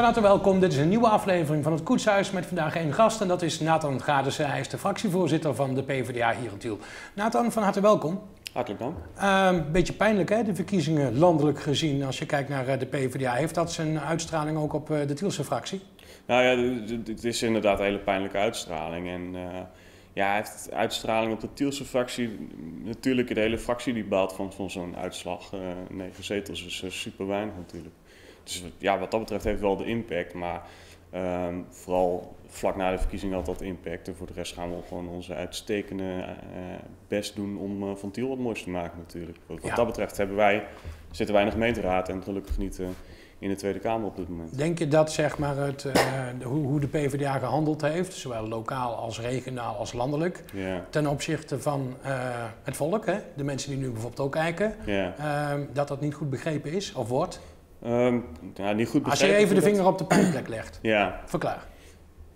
Van harte welkom. Dit is een nieuwe aflevering van het Koetshuis met vandaag één gast. En dat is Nathan Gadissen. Hij is de fractievoorzitter van de PvdA hier in Tiel. Nathan, van harte welkom. Hartelijk dank. Een uh, beetje pijnlijk hè, de verkiezingen landelijk gezien. Als je kijkt naar uh, de PvdA, heeft dat zijn uitstraling ook op uh, de Tielse fractie? Nou ja, het is inderdaad een hele pijnlijke uitstraling. En ja, hij heeft uitstraling op de Tielse fractie. Natuurlijk, de hele fractie die baalt van, van zo'n uitslag. negen zetels is super weinig natuurlijk. Dus ja, wat dat betreft heeft wel de impact. Maar um, vooral vlak na de verkiezing had dat impact. En voor de rest gaan we gewoon onze uitstekende uh, best doen om uh, van Tiel wat moois te maken natuurlijk. Wat, ja. dat betreft hebben wij, zitten wij in de gemeenteraad en gelukkig niet uh, in de Tweede Kamer op dit moment. Denk je dat zeg maar, het, de, hoe, hoe, de PvdA gehandeld heeft, zowel lokaal als regionaal als landelijk, ja. ten opzichte van het volk, hè? de mensen die nu bijvoorbeeld ook kijken, ja. Ehm, dat dat niet goed begrepen is of wordt? Um, ja, niet goed Als je even de vinger op de pijnplek legt, ja. verklaar.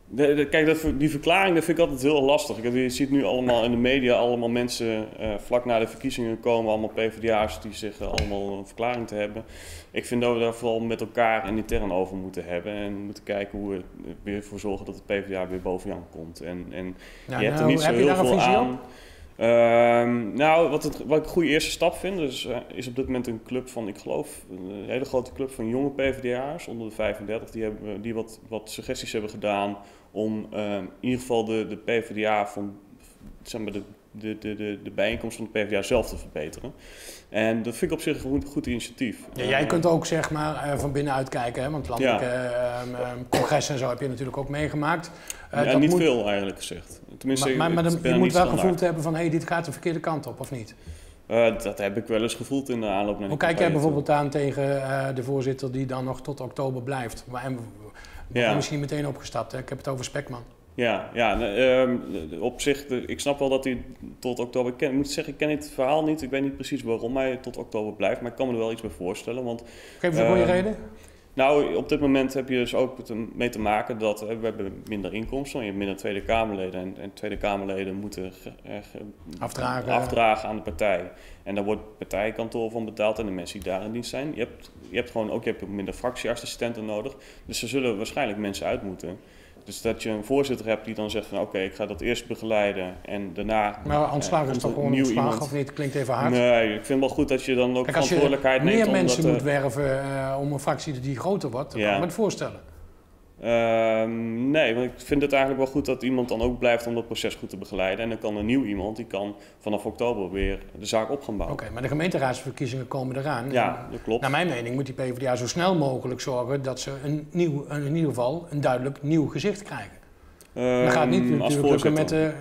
De, de, kijk, dat, die verklaring dat vind ik altijd heel lastig. Je ziet nu allemaal in de media allemaal mensen uh, vlak na de verkiezingen komen, allemaal PvdA's die zeggen allemaal een verklaring te hebben. Ik vind dat we daar vooral met elkaar en intern over moeten hebben en moeten kijken hoe we er weer voor zorgen dat de PvdA weer boven Jan komt. En, en ja, je hebt nou, er niet zo heb heel veel aan. op? Um, nou, wat, het, wat ik een goede eerste stap vind, is, uh, is op dit moment een club van, ik geloof, een hele grote club van jonge PvdA'ers onder de 35, die, hebben, die wat, wat suggesties hebben gedaan om uh, in ieder geval de, de PvdA van, zeg maar, de, de, de, de, de bijeenkomst van de PvdA zelf te verbeteren. En dat vind ik op zich een goed, goed initiatief. Ja, jij kunt ook zeg maar uh, van binnenuit kijken, hè? want landelijke ja. um, um, congressen en zo heb je natuurlijk ook meegemaakt. Uh, ja, niet moet... veel eigenlijk gezegd. Tenminste, maar, maar, maar dan, je moet wel gevoeld hebben van hé, hey, dit gaat de verkeerde kant op, of niet? Uh, dat heb ik wel eens gevoeld in de aanloop naar Hoe kijk jij bijvoorbeeld aan tegen uh, de voorzitter die dan nog tot oktober blijft? Maar, en, ja. misschien meteen opgestapt, hè? ik heb het over Spekman. Ja, ja um, op zich, ik snap wel dat hij tot oktober... Ik, ken, ik moet zeggen, ik ken het verhaal niet. Ik weet niet precies waarom hij tot oktober blijft. Maar ik kan me er wel iets bij voorstellen. Want, Geef eens een goede uh, reden. Nou, op dit moment heb je dus ook mee te maken dat uh, we hebben minder inkomsten. Je hebt minder Tweede Kamerleden. En, en Tweede Kamerleden moeten ge, afdragen. afdragen aan de partij. En daar wordt partijkantoor van betaald en de mensen die daar in dienst zijn. Je hebt, je hebt gewoon ook je hebt minder fractieassistenten nodig. Dus er zullen waarschijnlijk mensen uit moeten. Dus dat je een voorzitter hebt die dan zegt van oké, okay, ik ga dat eerst begeleiden en daarna... Maar ontslagen is toch gewoon nieuw ontslagen iemand. of niet? Klinkt even hard. Nee, ik vind wel goed dat je dan ook Kijk, als verantwoordelijkheid je meer neemt. mensen omdat, moet werven uh, om een fractie die groter wordt, dan Ja. kan ik me het voorstellen. Uh, nee, want ik vind het eigenlijk wel goed dat iemand dan ook blijft om dat proces goed te begeleiden. En dan kan een nieuw iemand, die kan vanaf oktober weer de zaak op gaan bouwen. Oké, okay, maar de gemeenteraadsverkiezingen komen eraan. Ja, dat klopt. Naar mijn mening moet die PvdA zo snel mogelijk zorgen dat ze een nieuw, in ieder geval een duidelijk nieuw gezicht krijgen. Dat gaat niet als natuurlijk voorzitter. met de,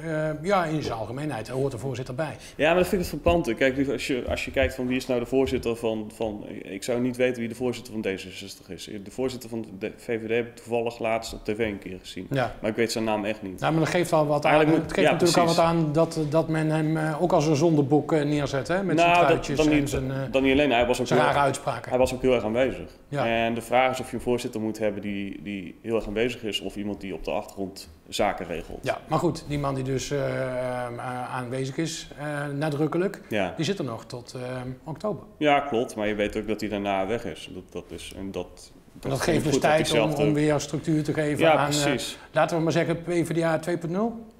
uh, ja, in zijn algemeenheid, daar hoort de voorzitter bij. Ja, maar dat vind ik het verpand. Kijk, als je, als je kijkt van wie is nou de voorzitter van, van... Ik zou niet weten wie de voorzitter van D66 is. De voorzitter van de VVD heb ik toevallig laatst op tv een keer gezien. Ja. Maar ik weet zijn naam echt niet. Nou, maar dat geeft al wat aan. Eigenlijk Het moet- geeft ja, natuurlijk al wat aan dat, dat men hem uh, ook als een zondeboek uh, neerzet, hè? Met zijn nou, dat, truitjes en niet, zijn, uh, dan niet alleen. Hij was, ook zijn rare uitspraken. hij was ook heel erg aanwezig. Ja. En de vraag is of je een voorzitter moet hebben die, die heel erg aanwezig is... of iemand die op de achtergrond zaken regelt. Ja, maar goed, die man die dus uh, uh, aanwezig is, uh, nadrukkelijk, Ja. die zit er nog tot oktober. ja, klopt. Maar je weet ook dat hij daarna weg is. Dat, dat is en dat, dat geeft dus tijd om, om weer structuur te geven Ja, aan, eh, precies. laten we maar zeggen, PvdA 2.0.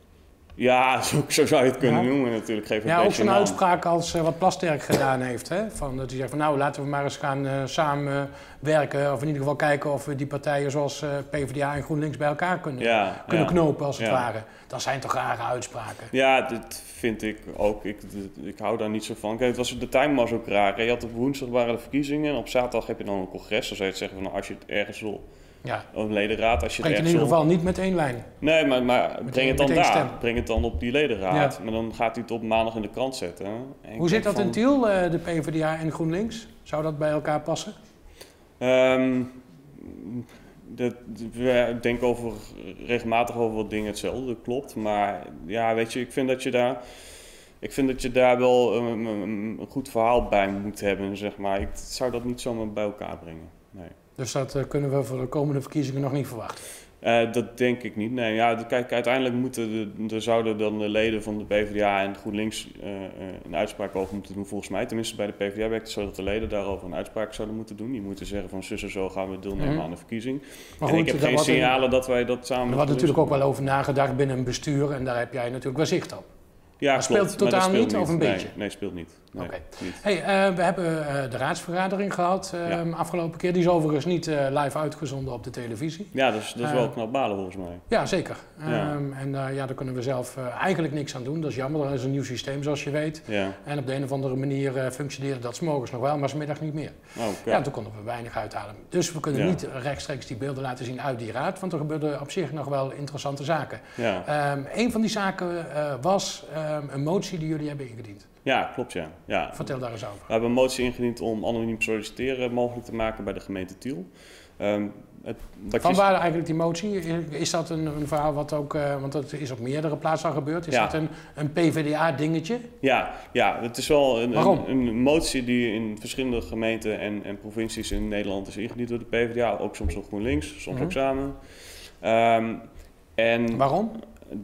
Ja, zo, zo zou je het kunnen Ja. noemen natuurlijk. Geef een Ja, ook zo'n uitspraak als eh, wat Plasterk gedaan heeft. Hè? Van, dat hij zegt van nou, laten we maar eens gaan eh, samen werken. Of in ieder geval kijken of we die partijen zoals eh, PvdA en GroenLinks bij elkaar kunnen, Ja, kunnen ja. knopen als het ware. Dat zijn toch rare uitspraken. Ja, dit vind ik ook. Ik, dit- ik hou daar niet zo van. Kijk, het was, de timing was ook raar. hè. Je had op woensdag waren de verkiezingen en op zaterdag heb je dan een congres. Dan zou je zeggen van nou, als je het ergens wil, Ja, of een ledenraad, als je het in ieder geval niet met één lijn. Nee, maar, maar breng het dan daar. stem. Breng het dan op die ledenraad. Ja. Maar dan gaat hij het op maandag in de krant zetten. En Hoe zit dat in Tiel, eh, de PvdA en GroenLinks? Zou dat bij elkaar passen? Ehm, dat, we denken over, regelmatig over wat dingen hetzelfde, dat klopt. Maar ja, weet je, ik vind dat je daar, ik vind dat je daar wel een, een, een goed verhaal bij moet hebben, zeg maar. Ik zou dat niet zomaar bij elkaar brengen. Nee. Dus dat eh, kunnen we voor de komende verkiezingen nog niet verwachten. Uh, dat denk ik niet. Nee, ja, kijk, uiteindelijk moeten de, er zouden dan de leden van de PvdA en GroenLinks uh, een uitspraak over moeten doen, volgens mij. Tenminste, bij de PvdA werkt het zo dat de leden daarover een uitspraak zouden moeten doen. Die moeten zeggen van zus en zo gaan we deelnemen mhm. aan de verkiezing. Maar en ik heb geen signalen dat wij dat samen... Er wordt natuurlijk ook wel over nagedacht binnen een bestuur en daar heb jij natuurlijk wel zicht op. Ja, maar speelt het totaal niet, of een beetje? Nee, speelt niet. Nee, Oké. Hey, uh, we hebben uh, de raadsvergadering gehad uh, afgelopen keer. Die is overigens niet live uitgezonden op de televisie. Ja, dus dat is wel knap balen volgens mij. Ja, zeker. Ja. Um, en ja, daar kunnen we zelf eigenlijk niks aan doen. Dat is jammer. Dat is een nieuw systeem, zoals je weet. Ja. En op de een of andere manier functioneerde dat s morgens nog wel, maar s middag niet meer. Oh, okay. Ja, toen konden we weinig uithalen. Dus we kunnen niet rechtstreeks die beelden laten zien uit die raad, want er gebeurden op zich nog wel interessante zaken. Ja. Um, een van die zaken was um, een motie die jullie hebben ingediend. Ja, klopt ja. ja. Vertel daar eens over. We hebben een motie ingediend om anoniem solliciteren mogelijk te maken bij de gemeente Tiel. Um, het, Van waar eigenlijk die motie? Is dat een, een verhaal wat ook, uh, want dat is op meerdere plaatsen al gebeurd, is dat een, een PvdA-dingetje? Ja, ja, het is wel een, een, een, motie die in verschillende gemeenten en, en provincies in Nederland is ingediend door de PvdA, ook soms op GroenLinks, soms mm -hmm. ook samen. Um, en Waarom?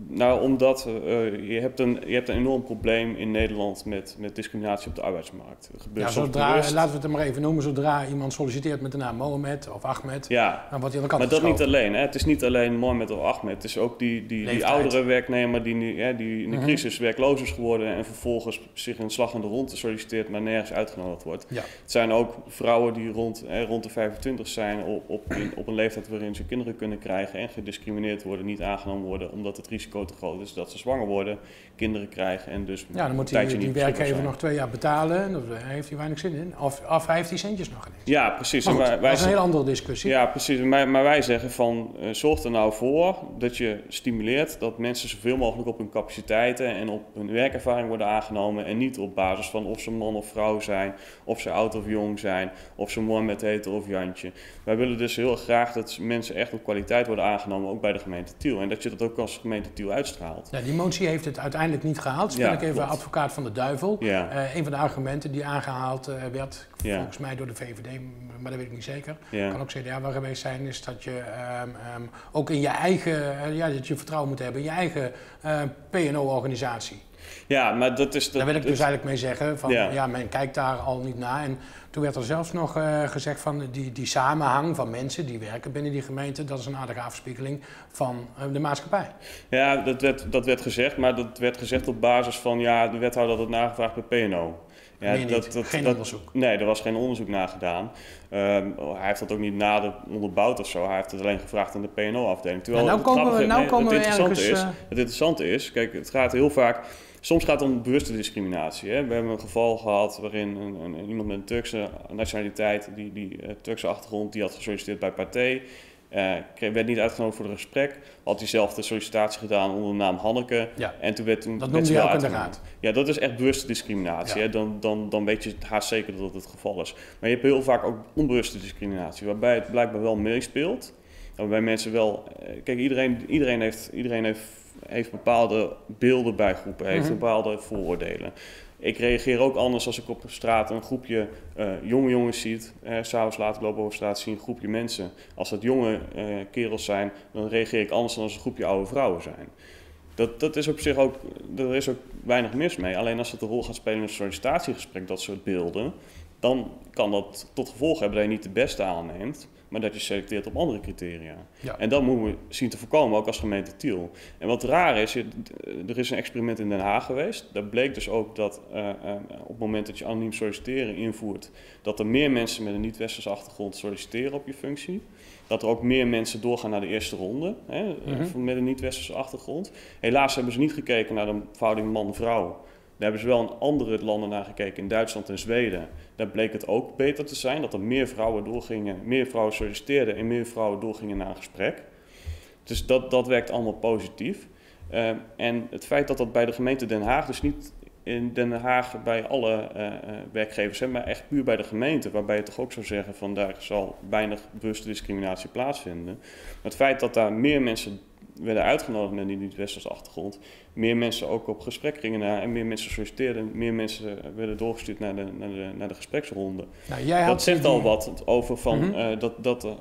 Nou, omdat uh, je, hebt een, je hebt een enorm probleem in Nederland met, met discriminatie op de arbeidsmarkt. gebeurt ja, zodra, laten we het maar even noemen, zodra iemand solliciteert met de naam Mohamed of Ahmed, ja. dan wordt hij aan de kant Maar dat niet alleen. Hè. Het is niet alleen Mohamed of Ahmed. Het is ook die, die, die oudere werknemer die, nu, hè, die in de mhm. crisis werkloos is geworden en vervolgens zich in slag aan de rond solliciteert, maar nergens uitgenodigd wordt. Ja. Het zijn ook vrouwen die rond, hè, rond de 25 zijn, op, op, op een leeftijd waarin ze kinderen kunnen krijgen en gediscrimineerd worden, niet aangenomen worden, omdat het risico te groot is dat ze zwanger worden, kinderen krijgen en dus Ja, dan moet die, die werkgever nog twee jaar betalen en daar heeft hij weinig zin in. Of, of hij heeft die centjes nog ineens. Ja, precies. Maar wij, dat is een heel andere discussie. Ja, precies. Maar, maar wij zeggen van, uh, zorg er nou voor dat je stimuleert dat mensen zoveel mogelijk op hun capaciteiten en op hun werkervaring worden aangenomen en niet op basis van of ze man of vrouw zijn, of ze oud of jong zijn, of ze met heten of Jantje. Wij willen dus heel graag dat mensen echt op kwaliteit worden aangenomen, ook bij de gemeente Tiel. En dat je dat ook als gemeente Uitstraalt. Ja, die motie heeft het uiteindelijk niet gehaald. Speel ik even advocaat van de duivel. Ja. Uh, een van de argumenten die aangehaald uh, werd, volgens mij door de VVD, maar dat weet ik niet zeker. Kan ook CDA wel geweest zijn, is dat je um, um, ook in je eigen, uh, ja, dat je vertrouwen moet hebben in je eigen PNO-organisatie. Ja, maar dat is... Dat, daar wil ik dus eigenlijk mee zeggen, van ja. ja, men kijkt daar al niet naar. En toen werd er zelfs nog uh, gezegd van die, die samenhang van mensen die werken binnen die gemeente, dat is een aardige afspiegeling van uh, de maatschappij. Ja, dat werd, dat werd gezegd, maar dat werd gezegd op basis van ja, de wethouder had het nagevraagd bij PNO. Ja, dat, dat, geen onderzoek? Nee, er was geen onderzoek naar gedaan. Um, hij heeft dat ook niet nader onderbouwd of zo. Hij heeft het alleen gevraagd aan de PNO-afdeling. Terwijl nou komen we, nou komen het, interessante is, uh... het interessante is, kijk, het gaat heel vaak Soms gaat het om bewuste discriminatie. Hè. We hebben een geval gehad waarin een, een, iemand met een Turkse nationaliteit, die, die uh, Turkse achtergrond, die had gesolliciteerd bij Pathé. Uh, werd niet uitgenodigd voor een gesprek. Had diezelfde sollicitatie gedaan onder de naam Hanneke. Ja. En toen werd toen dat noemde je ook in de raad. Ja, dat is echt bewuste discriminatie. Hè? Dan, dan, dan weet je haast zeker dat het het geval is. Maar je hebt heel vaak ook onbewuste discriminatie, waarbij het blijkbaar wel meespeelt. Waarbij mensen wel. Eh, kijk, iedereen, iedereen, heeft, iedereen heeft heeft bepaalde beelden bij groepen, heeft mhm. bepaalde vooroordelen. Ik reageer ook anders als ik op straat een groepje uh, jonge jongens ziet. Uh, S'avonds laat lopen over straat zie een groepje mensen. Als dat jonge uh, kerels zijn, dan reageer ik anders dan als een groepje oude vrouwen zijn. Dat, dat is op zich ook, er is ook weinig mis mee. Alleen als het een rol gaat spelen in een sollicitatiegesprek, dat soort beelden, dan kan dat tot gevolg hebben dat je niet de beste aanneemt maar dat je selecteert op andere criteria. En dat moeten we zien te voorkomen, ook als gemeente Tiel. En wat raar is, er is een experiment in Den Haag geweest. Daar bleek dus ook dat uh, uh, op het moment dat je anoniem solliciteren invoert, dat er meer mensen met een niet-westerse achtergrond solliciteren op je functie. Dat er ook meer mensen doorgaan naar de eerste ronde, hè, mhm. met een niet-westerse achtergrond. Helaas hebben ze niet gekeken naar de verhouding man-vrouw. Daar hebben ze wel in andere landen naar gekeken, in Duitsland en Zweden. Daar bleek het ook beter te zijn, dat er meer vrouwen doorgingen, meer vrouwen solliciteerden en meer vrouwen doorgingen naar een gesprek. Dus dat, dat werkt allemaal positief. Uh, en het feit dat dat bij de gemeente Den Haag, dus niet in Den Haag bij alle uh, werkgevers, maar echt puur bij de gemeente, waarbij je toch ook zou zeggen van daar zal weinig bewuste discriminatie plaatsvinden. Het feit dat daar meer mensen werden uitgenodigd met die niet-westerse achtergrond, meer mensen ook op gesprek gingen naar en meer mensen solliciteerden, meer mensen werden doorgestuurd naar de, naar de, naar de gespreksronde. Nou, jij dat zegt al wat over van mhm. eh, dat, dat uh,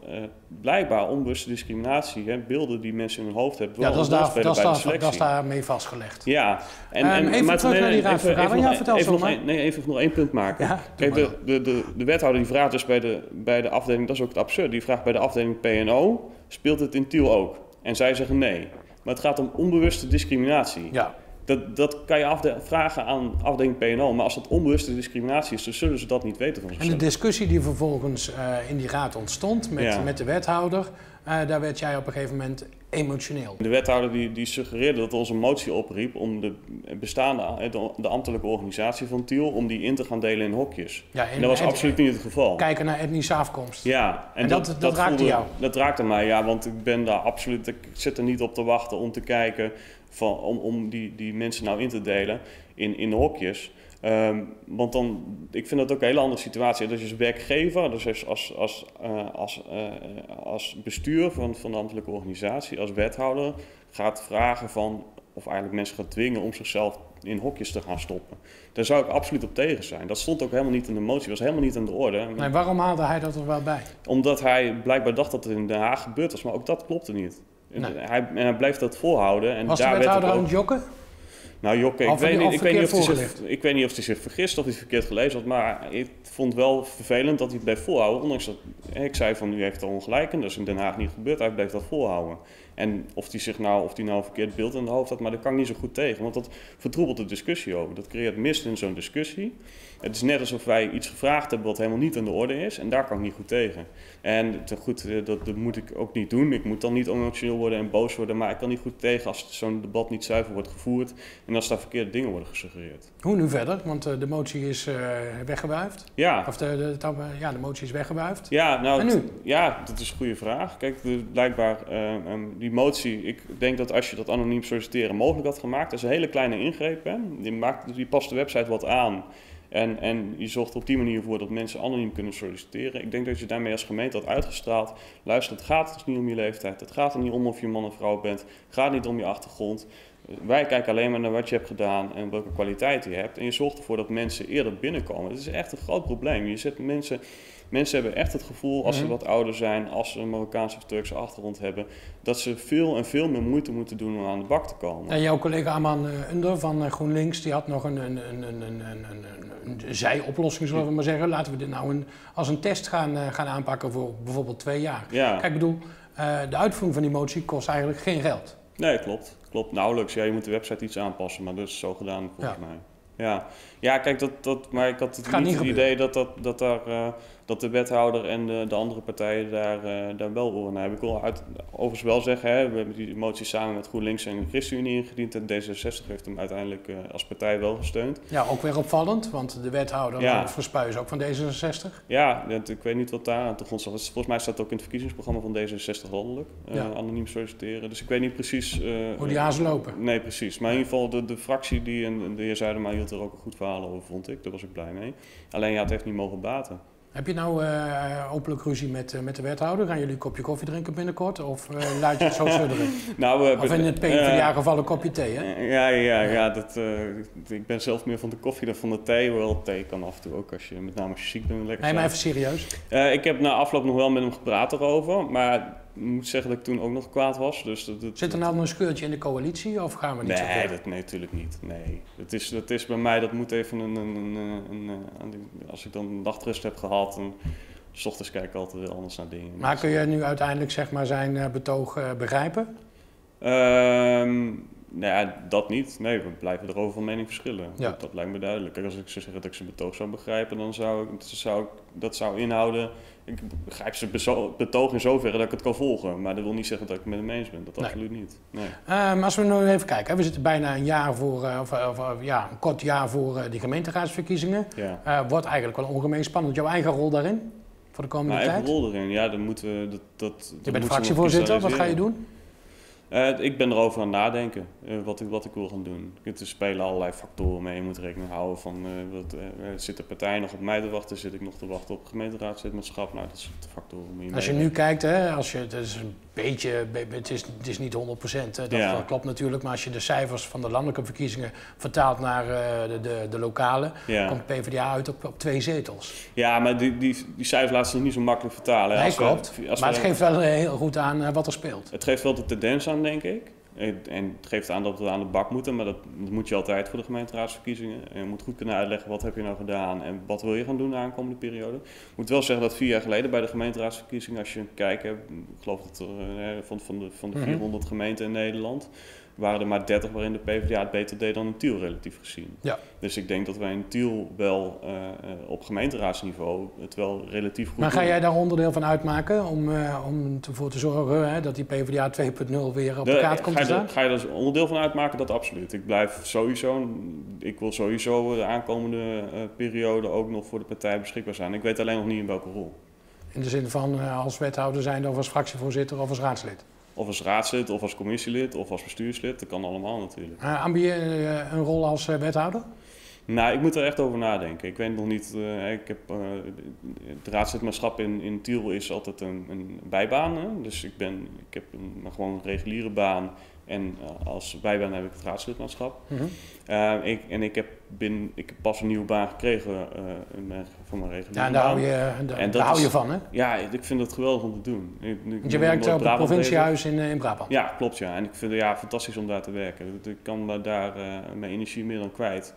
blijkbaar onbewuste discriminatie, hè, beelden die mensen in hun hoofd hebben, ja, dat is, daar, dat, is daar, dat is daarmee vastgelegd. Ja, en, en, um, even maar terug naar die raadsvergadering. Ja, vertel even, nog, nee, even nog één punt maken. Ja, Kijk, de, de, de, de wethouder die vraagt dus bij de, bij de afdeling, dat is ook het absurd, die vraagt bij de afdeling PNO, speelt het in Tiel ook? En zij zeggen nee. Maar het gaat om onbewuste discriminatie. Ja. Dat, dat kan je vragen aan afdeling PNO. Maar als dat onbewuste discriminatie is, dan zullen ze dat niet weten van zichzelf. En de discussie die vervolgens uh, in die raad ontstond met, met de wethouder... Uh, daar werd jij op een gegeven moment emotioneel. De wethouder die, die suggereerde dat onze motie opriep om de bestaande, de, ambtelijke organisatie van Tiel, om die in te gaan delen in hokjes. Ja, en dat was absoluut niet het geval. Kijken naar etnische afkomst. Ja, en, dat, dat, raakte jou? Dat raakte mij, ja, want ik ben daar absoluut, ik zit er niet op te wachten om te kijken van, om, om die, die mensen nou in te delen in, in hokjes. Ehm, want dan, ik vind dat ook een hele andere situatie. Dat je als werkgever, dus als, als, uh, als, uh, als bestuur van, van de ambtelijke organisatie, als wethouder, gaat vragen van, of eigenlijk mensen gaat dwingen om zichzelf in hokjes te gaan stoppen. Daar zou ik absoluut op tegen zijn. Dat stond ook helemaal niet in de motie, was helemaal niet aan de orde. Nee, waarom haalde hij dat er wel bij? Omdat hij blijkbaar dacht dat het in Den Haag gebeurd was, maar ook dat klopte niet. Nee. Hij, en hij bleef dat volhouden. En was daar de wethouder aan het jokken? Nou Jokke, ik, weet niet, ik, weet niet of hij zich, ik weet niet of hij zich vergist of hij het verkeerd gelezen had, maar ik vond wel vervelend dat hij het bleef volhouden. Ondanks dat ik zei van u heeft er ongelijk en dat is in Den Haag niet gebeurd, hij bleef dat volhouden. En of hij zich nou, of hij nou een verkeerd beeld in de hoofd had, maar daar kan ik niet zo goed tegen, want dat vertroebelt de discussie over. Dat creëert mist in zo'n discussie. Het is net alsof wij iets gevraagd hebben wat helemaal niet aan de orde is. En daar kan ik niet goed tegen. En goed, eh, dat, dat, moet ik ook niet doen. Ik moet dan niet emotioneel worden en boos worden. Maar ik kan niet goed tegen als zo'n debat niet zuiver wordt gevoerd. En als daar verkeerde dingen worden gesuggereerd. Hoe nu verder? Want uh, de motie is uh, weggewuifd. Ja. Of de, de, ja, de motie is weggewuifd. Ja, nou, en nu? Ja, dat is een goede vraag. Kijk, blijkbaar, uh, die motie. Ik denk dat als je dat anoniem solliciteren mogelijk had gemaakt. Dat is een hele kleine ingreep. Hè? Die, maakt, die past de website wat aan. En, en je zorgt op die manier voor dat mensen anoniem kunnen solliciteren. Ik denk dat je daarmee als gemeente had uitgestraald. Luister, het gaat dus niet om je leeftijd. Het gaat er niet om of je man of vrouw bent. Het gaat niet om je achtergrond. Wij kijken alleen maar naar wat je hebt gedaan en welke kwaliteit je hebt. En je zorgt ervoor dat mensen eerder binnenkomen. Het is echt een groot probleem. Je zet mensen Mensen hebben echt het gevoel, als ze mhm. wat ouder zijn, als ze een Marokkaanse of Turkse achtergrond hebben, dat ze veel en veel meer moeite moeten doen om aan de bak te komen. En jouw collega Aman eh, Under van eh, GroenLinks, die had nog een, een, een, een, een, een, een zijoplossing, zullen we maar zeggen. Laten we dit nou een, als een test gaan, uh, gaan aanpakken voor bijvoorbeeld twee jaar. Ja. Kijk, ik bedoel, de uitvoering van die motie kost eigenlijk geen geld. Nee, klopt. Klopt, nauwelijks. Ja, je moet de website iets aanpassen, maar dat is zo gedaan volgens mij. Ja, ja kijk, dat, dat, maar ik had het, het niet het idee dat, dat, dat daar... Uh, dat de wethouder en de, de andere partijen daar, uh, daar wel oren naar hebben. Ik wil uit, overigens wel zeggen, hè, we hebben die motie samen met GroenLinks en de ChristenUnie ingediend. En D66 heeft hem uiteindelijk uh, als partij wel gesteund. Ja, ook weer opvallend, want de wethouder ja. Verspuis ook van D66. Ja, ik weet niet wat daar aan de grond staat. Volgens mij staat het ook in het verkiezingsprogramma van D66 landelijk. Uh, ja. Anoniem solliciteren. Dus ik weet niet precies... Hoe die hazen lopen. Nee, precies. Maar in ieder geval de, de fractie die, en de heer Zuidema hield er ook een goed verhaal over, vond ik. Daar was ik blij mee. Alleen ja, het heeft niet mogen baten. Heb je nou uh, openlijk ruzie met, uh, met de wethouder? Gaan jullie een kopje koffie drinken binnenkort? Of uh, laat je het zo sudderen? nou, of in het PvdA-geval een kopje thee, hè? Ja, ja, ja. Dat, ik ben zelf meer van de koffie dan van de thee. Wel, thee kan af en toe ook, als je, met name als je ziek bent, lekker Nee, maar even serieus. ik heb na afloop nog wel met hem gepraat erover. Maar moet zeggen dat ik toen ook nog kwaad was. Dus dat, Zit er nou nog een scheurtje in de coalitie of gaan we niet nee, zo dat, nee, natuurlijk niet. Nee, het is, het is bij mij, dat moet even een... een, een, een, als ik dan een dachtrust heb gehad... En, S ochtends kijk ik altijd weer anders naar dingen. Maar kun je nu uiteindelijk zeg maar, zijn uh, betoog uh, begrijpen? Um, nou ja, dat niet. Nee, we blijven erover van mening verschillen. Ja. Dat, dat, lijkt me duidelijk. Kijk, als ik zou zeggen dat ik zijn betoog zou begrijpen, dan zou ik, zou ik dat zou inhouden ik begrijp ze betoog in zoverre dat ik het kan volgen. Maar dat wil niet zeggen dat ik het met hem eens ben. Dat absoluut niet. Nee. Um, als we nu even kijken. We zitten bijna een jaar voor, uh, of, of, ja, een kort jaar voor uh, die gemeenteraadsverkiezingen. Ja. Uh, wordt eigenlijk wel ongemeen spannend. Jouw eigen rol daarin? Voor de komende Mijn tijd? eigen rol erin? Ja, dan moeten we... Dat, dat, je bent fractievoorzitter. Wat ga je doen? Uh, ik ben erover aan het nadenken uh, wat, ik, wat ik wil gaan doen. Er spelen allerlei factoren mee. Je moet rekening houden van, uh, wat, zit de partij nog op mij te wachten? Zit ik nog te wachten op gemeenteraadslidmaatschap? Nou, dat soort factoren. als je nu kijkt, hè, als je, het is een beetje, het is, het is niet 100 procent, dat, dat, klopt natuurlijk. Maar als je de cijfers van de landelijke verkiezingen vertaalt naar de, de, de, lokale, ja. komt PvdA uit op, op twee zetels. Ja, maar die, die, die cijfers laten zich niet zo makkelijk vertalen. Nee, klopt. maar het geeft wel heel goed aan wat er speelt. Het geeft wel de tendens aan denk ik. En het geeft aan dat we aan de bak moeten, maar dat, moet je altijd voor de gemeenteraadsverkiezingen. En je moet goed kunnen uitleggen wat heb je nou gedaan en wat wil je gaan doen de aankomende periode. Ik moet wel zeggen dat vier jaar geleden bij de gemeenteraadsverkiezingen, als je kijkt, ik geloof dat er, eh, van, van de, van de 400 mhm. gemeenten in Nederland, waren er maar 30 waarin de PvdA het beter deed dan in Tiel relatief gezien. Ja. Dus ik denk dat wij in Tiel wel uh, op gemeenteraadsniveau het wel relatief goed Maar ga jij daar onderdeel van uitmaken om, uh, om ervoor te zorgen hè, dat die PvdA 2.0 weer op de, kaart komt te staan? ga je er onderdeel van uitmaken? Dat absoluut. Ik blijf sowieso, ik wil sowieso de aankomende uh, periode ook nog voor de partij beschikbaar zijn. Ik weet alleen nog niet in welke rol. In de zin van als wethouder zijn of als fractievoorzitter of als raadslid? Of als raadslid, of als commissielid, of als bestuurslid. Dat kan allemaal natuurlijk. Uh, ambieer je een rol als uh, wethouder? Nou, ik moet er echt over nadenken. Ik weet nog niet. Uh, ik heb, uh, het raadslidmaatschap in, in Tiel is altijd een, een bijbaan. Hè? Dus ik, ben, ik heb een, gewoon een reguliere baan. En uh, als bijbaan heb ik het raadslidmaatschap. Mm -hmm. ik, en ik heb, bin, ik heb pas een nieuwe baan gekregen uh, voor mijn reguliere Ja, en daar hou je, daar, en daar hou je van, hè? Ja, ik vind het geweldig om te doen. Ik, je werkt op het provinciehuis in, in Brabant? Ja, klopt ja. En ik vind het ja, fantastisch om daar te werken. Ik kan daar mijn energie meer dan kwijt.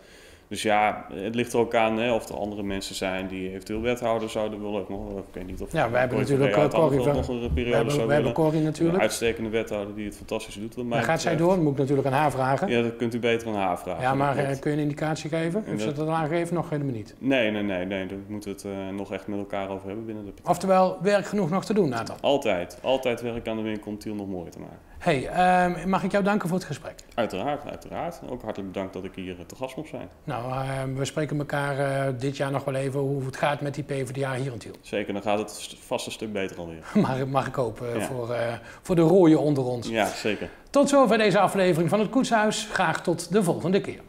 Dus ja, het ligt er ook aan hè, of er andere mensen zijn die eventueel wethouder zouden willen. Nog, ik weet niet of ja, wij hebben natuurlijk uh, Corrie van, nog een periode we hebben, we hebben Corrie natuurlijk. Een uitstekende wethouder die het fantastisch doet. Wat maar gaat zij door? Moet ik natuurlijk aan haar vragen. Ja, dat kunt u beter aan haar vragen. Ja, maar uh, kun je een indicatie geven? Heeft ze dat aangegeven? Nog helemaal niet? Nee, nee, nee. nee. Daar moeten we het uh, nog echt met elkaar over hebben binnen de partij. Oftewel, werk genoeg nog te doen, Nathan? Altijd. Altijd werk aan de winkel om Tiel nog mooier te maken. Hey, uh, mag ik jou danken voor het gesprek? Uiteraard, uiteraard. Ook hartelijk bedankt dat ik hier te gast mocht zijn. Nou, uh, we spreken elkaar uh, dit jaar nog wel even hoe het gaat met die PvdA hier in Tiel. Zeker, dan gaat het vast een stuk beter alweer. mag, mag ik hopen ja. voor, voor de rooien onder ons. Ja, zeker. Tot zover deze aflevering van het Koetshuis. Graag tot de volgende keer.